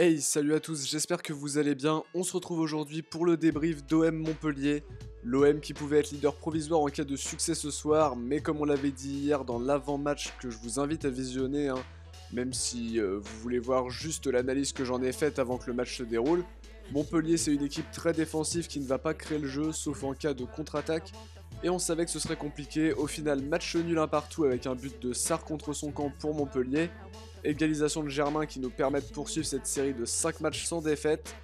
Hey, salut à tous, j'espère que vous allez bien. On se retrouve aujourd'hui pour le débrief d'OM Montpellier. L'OM qui pouvait être leader provisoire en cas de succès ce soir, mais comme on l'avait dit hier dans l'avant-match que je vous invite à visionner, hein, même si euh, vous voulez voir juste l'analyse que j'en ai faite avant que le match se déroule, Montpellier c'est une équipe très défensive qui ne va pas créer le jeu sauf en cas de contre-attaque. Et on savait que ce serait compliqué, au final match nul un partout avec un but de Sar contre son camp pour Montpellier. Égalisation de Germain qui nous permet de poursuivre cette série de 5 matchs sans défaite.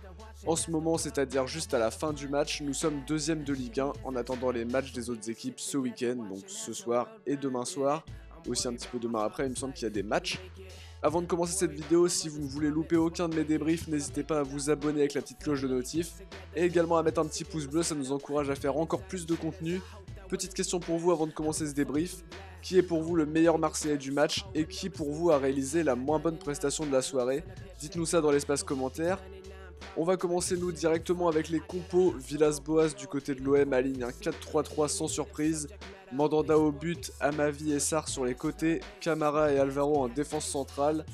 En ce moment, c'est-à-dire juste à la fin du match, nous sommes deuxième de Ligue 1 en attendant les matchs des autres équipes ce week-end, donc ce soir et demain soir. Aussi un petit peu demain après, il me semble qu'il y a des matchs. Avant de commencer cette vidéo, si vous ne voulez louper aucun de mes débriefs, n'hésitez pas à vous abonner avec la petite cloche de notif. Et également à mettre un petit pouce bleu, ça nous encourage à faire encore plus de contenu. Petite question pour vous avant de commencer ce débrief. Qui est pour vous le meilleur Marseillais du match et qui pour vous a réalisé la moins bonne prestation de la soirée? Dites-nous ça dans l'espace commentaire. On va commencer nous directement avec les compos. Villas-Boas du côté de l'OM aligne un 4-3-3 sans surprise. Mandanda au but, Amavi et Sar sur les côtés, Camara et Alvaro en défense centrale.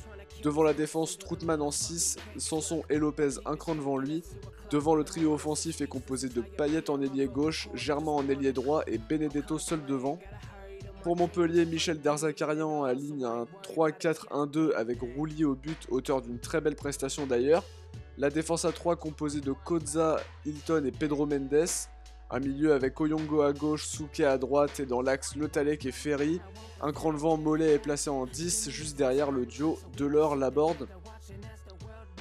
Devant la défense, Troutman en 6, Sanson et Lopez un cran devant lui. Devant le trio offensif est composé de Payet en ailier gauche, Germain en ailier droit et Benedetto seul devant. Pour Montpellier, Michel Derzakarian aligne un 3-4-1-2 avec Roulier au but, auteur d'une très belle prestation d'ailleurs. La défense à 3 composée de Koza, Hilton et Pedro Mendes. Un milieu avec Oyongo à gauche, Souquet à droite et dans l'axe Le Talek et Ferry. Un cran vent Mollet est placé en 10 juste derrière le duo Delors-Laborde.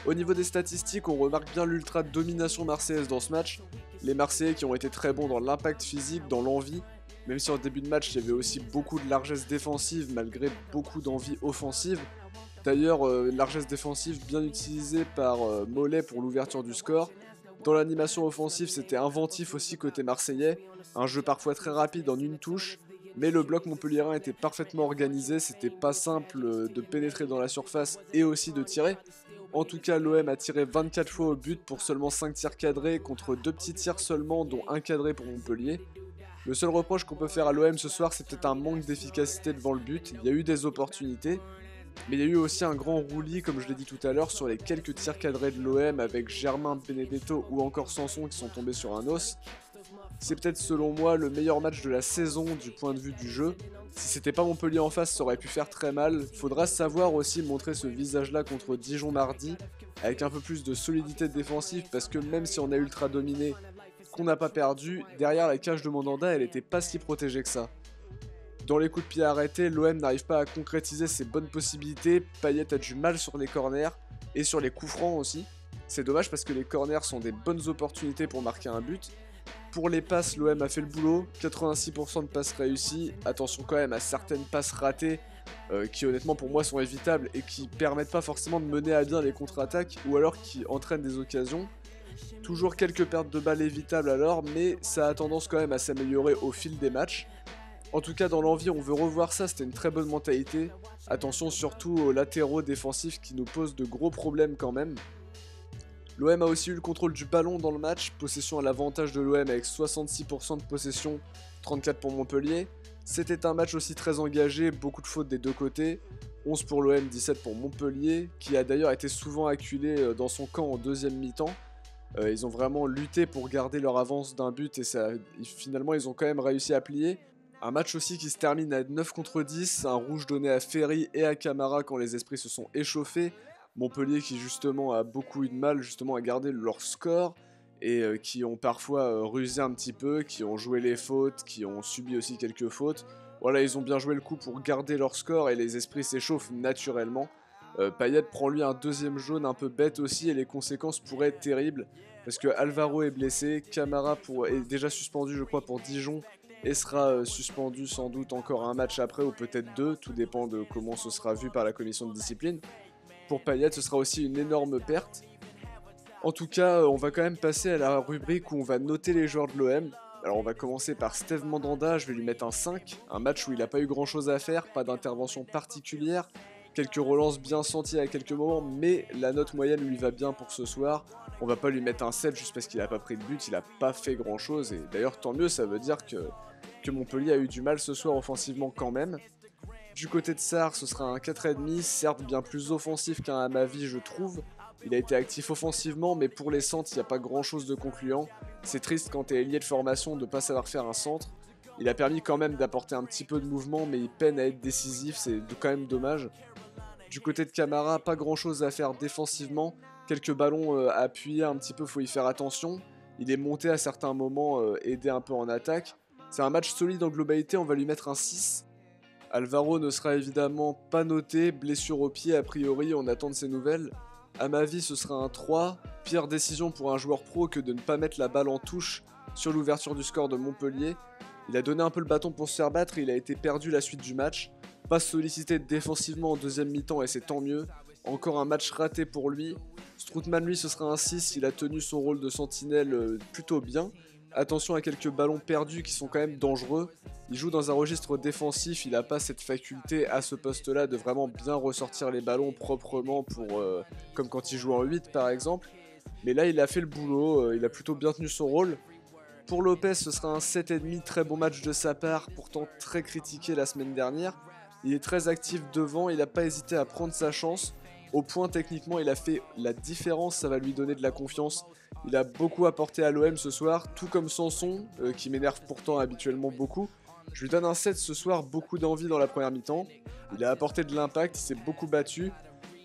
Au niveau des statistiques, on remarque bien l'ultra domination marseillaise dans ce match. Les Marseillais qui ont été très bons dans l'impact physique, dans l'envie, même si en début de match il y avait aussi beaucoup de largesse défensive malgré beaucoup d'envie offensive. D'ailleurs, euh, largesse défensive bien utilisée par euh, Mollet pour l'ouverture du score. Dans l'animation offensive, c'était inventif aussi côté marseillais, un jeu parfois très rapide en une touche, mais le bloc montpelliérain était parfaitement organisé, c'était pas simple de pénétrer dans la surface et aussi de tirer. En tout cas, l'OM a tiré 24 fois au but pour seulement 5 tirs cadrés contre 2 petits tirs seulement, dont un cadré pour Montpellier. Le seul reproche qu'on peut faire à l'OM ce soir, c'est peut-être un manque d'efficacité devant le but. Il y a eu des opportunités, mais il y a eu aussi un grand roulis, comme je l'ai dit tout à l'heure, sur les quelques tirs cadrés de l'OM avec Germain Benedetto ou encore Sanson qui sont tombés sur un os. C'est peut-être selon moi le meilleur match de la saison du point de vue du jeu. Si c'était pas Montpellier en face, ça aurait pu faire très mal. Faudra savoir aussi montrer ce visage-là contre Dijon mardi, avec un peu plus de solidité défensive, parce que même si on a ultra dominé, qu'on n'a pas perdu, derrière la cage de Mandanda, elle était pas si protégée que ça. Dans les coups de pied arrêtés, l'OM n'arrive pas à concrétiser ses bonnes possibilités, Payet a du mal sur les corners et sur les coups francs aussi. C'est dommage parce que les corners sont des bonnes opportunités pour marquer un but. Pour les passes, l'OM a fait le boulot, 86% de passes réussies, attention quand même à certaines passes ratées euh, qui honnêtement pour moi sont évitables et qui permettent pas forcément de mener à bien les contre-attaques ou alors qui entraînent des occasions. Toujours quelques pertes de balles évitables alors, mais ça a tendance quand même à s'améliorer au fil des matchs. En tout cas, dans l'envie, on veut revoir ça, c'était une très bonne mentalité. Attention surtout aux latéraux défensifs qui nous posent de gros problèmes quand même. L'OM a aussi eu le contrôle du ballon dans le match, possession à l'avantage de l'OM avec 66% de possession, 34 pour Montpellier. C'était un match aussi très engagé, beaucoup de fautes des deux côtés. 11 pour l'OM, 17 pour Montpellier, qui a d'ailleurs été souvent acculé euh, dans son camp en deuxième mi-temps. Euh, ils ont vraiment lutté pour garder leur avance d'un but et finalement ils ont quand même réussi à plier. Un match aussi qui se termine à 9 contre 10, un rouge donné à Ferry et à Camara quand les esprits se sont échauffés. Montpellier qui justement a beaucoup eu de mal justement à garder leur score et euh, qui ont parfois euh, rusé un petit peu, qui ont joué les fautes, qui ont subi aussi quelques fautes. Voilà, ils ont bien joué le coup pour garder leur score et les esprits s'échauffent naturellement. Euh, Payet prend lui un deuxième jaune un peu bête aussi et les conséquences pourraient être terribles parce que Alvaro est blessé, Camara est déjà suspendu je crois pour Dijon et sera euh, suspendu sans doute encore un match après ou peut-être deux, tout dépend de comment ce sera vu par la commission de discipline. Pour Payet, ce sera aussi une énorme perte. En tout cas, euh, on va quand même passer à la rubrique où on va noter les joueurs de l'OM. Alors on va commencer par Steve Mandanda, je vais lui mettre un 5, un match où il n'a pas eu grand chose à faire, pas d'intervention particulière, quelques relances bien senties à quelques moments, mais la note moyenne lui va bien pour ce soir. On va pas lui mettre un 7 juste parce qu'il a pas pris de but, il a pas fait grand chose, et d'ailleurs tant mieux, ça veut dire que que Montpellier a eu du mal ce soir offensivement quand même. Du côté de Sar, ce sera un 4,5, certes bien plus offensif qu'un Amavi je trouve, Il a été actif offensivement, mais pour les centres, il n'y a pas grand chose de concluant. C'est triste quand tu es ailier de formation de ne pas savoir faire un centre. Il a permis quand même d'apporter un petit peu de mouvement, mais il peine à être décisif, c'est quand même dommage. Du côté de Camara, pas grand chose à faire défensivement. Quelques ballons euh, à appuyer un petit peu, faut y faire attention. Il est monté à certains moments, euh, aider un peu en attaque. C'est un match solide en globalité, on va lui mettre un 6. Alvaro ne sera évidemment pas noté, blessure au pied a priori, on attend de ses nouvelles. À ma vie, ce sera un 3. Pire décision pour un joueur pro que de ne pas mettre la balle en touche sur l'ouverture du score de Montpellier. Il a donné un peu le bâton pour se faire battre il a été perdu la suite du match. Pas sollicité défensivement en deuxième mi-temps et c'est tant mieux. Encore un match raté pour lui. Stroutman lui ce sera un 6, il a tenu son rôle de sentinelle euh, plutôt bien. Attention à quelques ballons perdus qui sont quand même dangereux. Il joue dans un registre défensif, il n'a pas cette faculté à ce poste-là de vraiment bien ressortir les ballons proprement pour euh, comme quand il joue en 8 par exemple. Mais là il a fait le boulot, euh, il a plutôt bien tenu son rôle. Pour Lopez, ce sera un 7,5, très bon match de sa part, pourtant très critiqué la semaine dernière. Il est très actif devant, il n'a pas hésité à prendre sa chance. Au point techniquement, il a fait la différence, ça va lui donner de la confiance. Il a beaucoup apporté à l'OM ce soir, tout comme Sanson, euh, qui m'énerve pourtant habituellement beaucoup. Je lui donne un 7 ce soir, beaucoup d'envie dans la première mi-temps. Il a apporté de l'impact, il s'est beaucoup battu.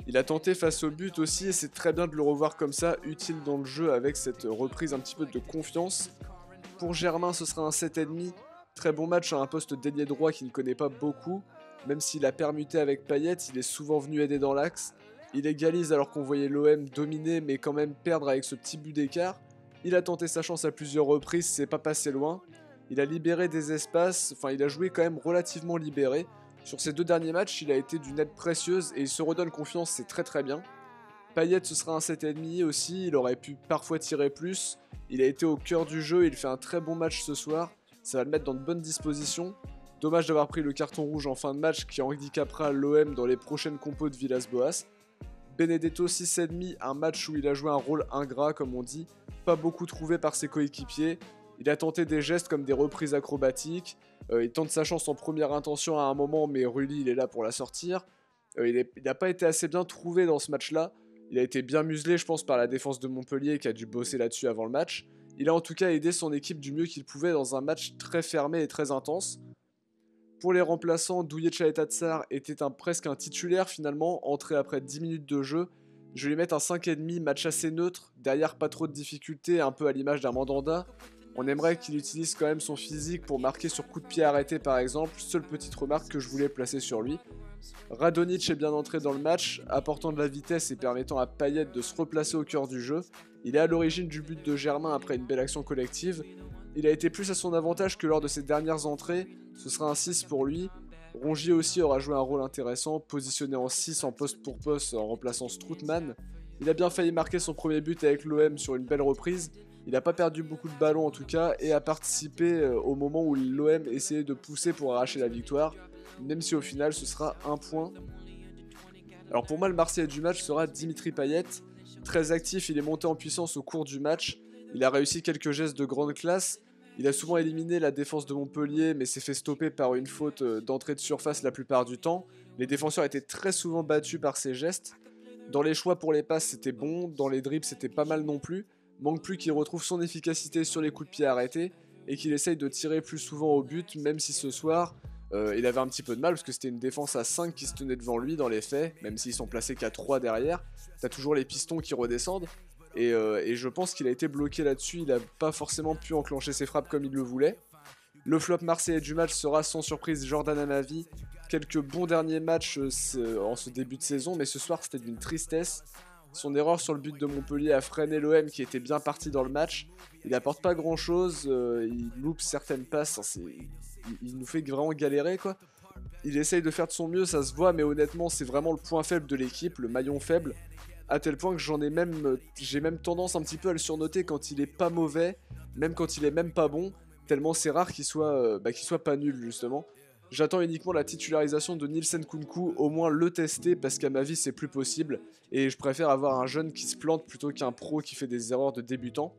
Il a tenté face au but aussi et c'est très bien de le revoir comme ça, utile dans le jeu avec cette reprise un petit peu de confiance. Pour Germain, ce sera un 7,5. Très bon match à un poste d'ailier droit qu'il ne connaît pas beaucoup. Même s'il a permuté avec Payet, il est souvent venu aider dans l'axe. Il égalise alors qu'on voyait l'OM dominer mais quand même perdre avec ce petit but d'écart. Il a tenté sa chance à plusieurs reprises, c'est pas passé loin. Il a libéré des espaces, enfin il a joué quand même relativement libéré. Sur ces deux derniers matchs, il a été d'une aide précieuse et il se redonne confiance, c'est très très bien. Payet ce sera un 7,5 aussi, il aurait pu parfois tirer plus. Il a été au cœur du jeu, il fait un très bon match ce soir. Ça va le mettre dans de bonnes dispositions. Dommage d'avoir pris le carton rouge en fin de match qui handicapera l'OM dans les prochaines compos de Villas-Boas. Benedetto 6,5, un match où il a joué un rôle ingrat comme on dit, pas beaucoup trouvé par ses coéquipiers. Il a tenté des gestes comme des reprises acrobatiques. Euh, il tente sa chance en première intention à un moment, mais Rulli il est là pour la sortir. Euh, il n'a pas été assez bien trouvé dans ce match-là. Il a été bien muselé, je pense, par la défense de Montpellier qui a dû bosser là-dessus avant le match. Il a en tout cas aidé son équipe du mieux qu'il pouvait dans un match très fermé et très intense. Pour les remplaçants, Douyecha et Tatsar était un, presque un titulaire finalement, entré après 10 minutes de jeu. Je vais lui mettre un 5,5, match assez neutre, derrière pas trop de difficultés, un peu à l'image d'un Mandanda. On aimerait qu'il utilise quand même son physique pour marquer sur coup de pied arrêté par exemple, seule petite remarque que je voulais placer sur lui. Radonic est bien entré dans le match, apportant de la vitesse et permettant à Payet de se replacer au cœur du jeu. Il est à l'origine du but de Germain après une belle action collective. Il a été plus à son avantage que lors de ses dernières entrées, ce sera un 6 pour lui. Rongier aussi aura joué un rôle intéressant, positionné en 6 en poste pour poste en remplaçant Stroutman. Il a bien failli marquer son premier but avec l'OM sur une belle reprise. Il n'a pas perdu beaucoup de ballons en tout cas et a participé euh, au moment où l'OM essayait de pousser pour arracher la victoire même si au final ce sera un point. Alors pour moi le Marseillais du match sera Dimitri Payet, très actif, il est monté en puissance au cours du match, il a réussi quelques gestes de grande classe, il a souvent éliminé la défense de Montpellier mais s'est fait stopper par une faute euh, d'entrée de surface la plupart du temps. Les défenseurs étaient très souvent battus par ses gestes. Dans les choix pour les passes c'était bon, dans les dribbles c'était pas mal non plus. Manque plus qu'il retrouve son efficacité sur les coups de pied arrêtés et qu'il essaye de tirer plus souvent au but même si ce soir euh, il avait un petit peu de mal parce que c'était une défense à 5 qui se tenait devant lui dans les faits, même s'ils sont placés qu'à 3 derrière. T'as toujours les pistons qui redescendent. Euh, et, je pense qu'il a été bloqué là-dessus, il n'a pas forcément pu enclencher ses frappes comme il le voulait. Le flop marseillais du match sera sans surprise Jordan Amavi. Quelques bons derniers matchs euh, en ce début de saison, mais ce soir c'était d'une tristesse. Son erreur sur le but de Montpellier a freiné l'OM qui était bien parti dans le match. Il apporte pas grand chose, il loupe certaines passes, il, nous fait vraiment galérer quoi. Il essaye de faire de son mieux, ça se voit, mais honnêtement, c'est vraiment le point faible de l'équipe, le maillon faible. À tel point que j'en ai même, j'ai même tendance un petit peu à le surnoter quand il est pas mauvais, même quand il est même pas bon, tellement c'est rare qu'il soit, euh, bah, soit pas nul justement. J'attends uniquement la titularisation de Nielsen Kunku, au moins le tester parce qu'à ma vie c'est plus possible et je préfère avoir un jeune qui se plante plutôt qu'un pro qui fait des erreurs de débutant.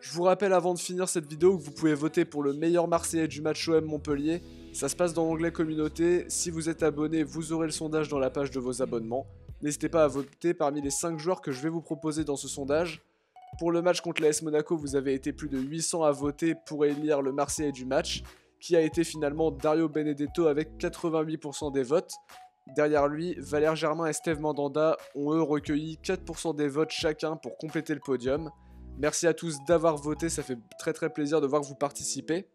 Je vous rappelle avant de finir cette vidéo que vous pouvez voter pour le meilleur Marseillais du match OM Montpellier. Ça se passe dans l'onglet communauté. Si vous êtes abonné, vous aurez le sondage dans la page de vos abonnements. N'hésitez pas à voter parmi les 5 joueurs que je vais vous proposer dans ce sondage. Pour le match contre l'AS Monaco, vous avez été plus de 800 à voter pour élire le Marseillais du match, qui a été finalement Dario Benedetto avec 88% des votes. Derrière lui, Valère Germain et Steve Mandanda ont eux recueilli 4% des votes chacun pour compléter le podium. Merci à tous d'avoir voté, ça fait très très plaisir de voir vous participez.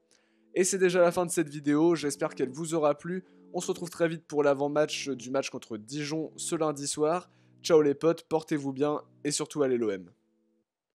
Et c'est déjà la fin de cette vidéo, j'espère qu'elle vous aura plu. On se retrouve très vite pour l'avant-match du match contre Dijon ce lundi soir. Ciao les potes, portez-vous bien et surtout allez l'OM.